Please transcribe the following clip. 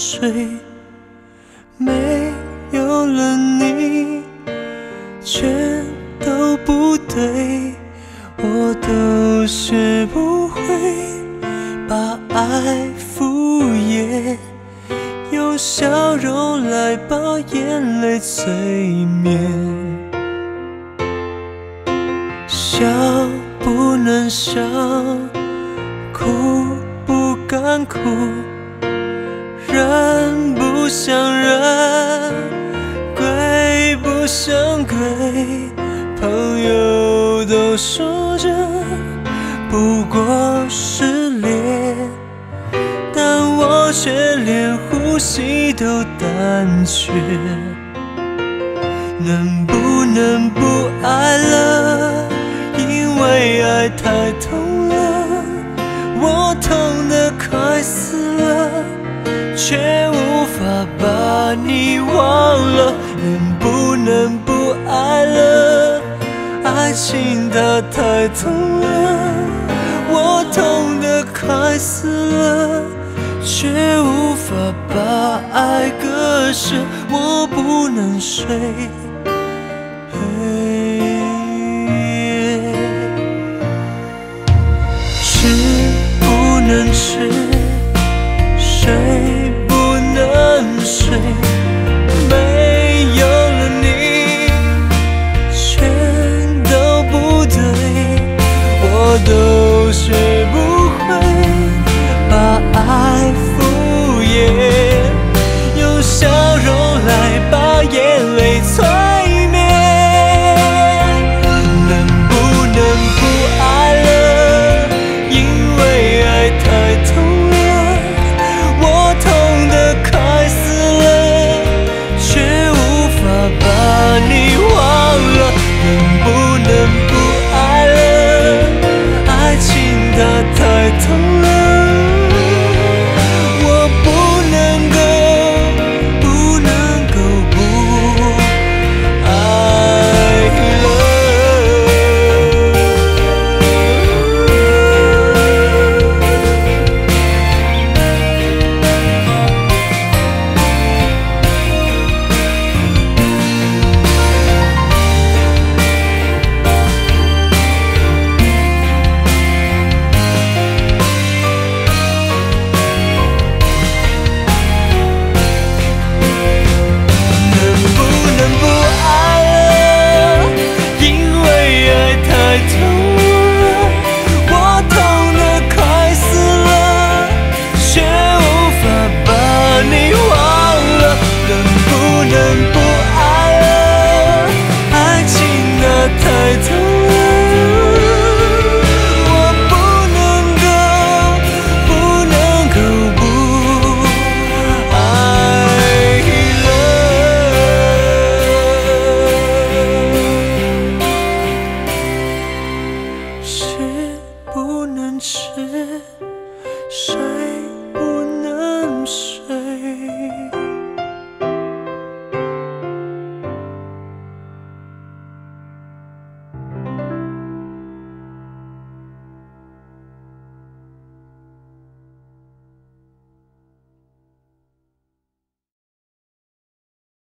睡，没有了你，全都不对，我都学不会把爱敷衍，用笑容来把眼泪催眠，笑不能笑，哭不敢哭。人不像人，鬼不像鬼，朋友都说着不过是恋，但我却连呼吸都胆怯。能不能不爱了？因为爱太痛了，我痛得快死了。却无法把你忘了，能不能不爱了？爱情它太痛了，我痛得快死了，却无法把爱割舍，我不能睡，吃不能吃，睡。睡。能不能不爱了？爱情啊，太疼，我不能够，不能够不爱了。是不能吃。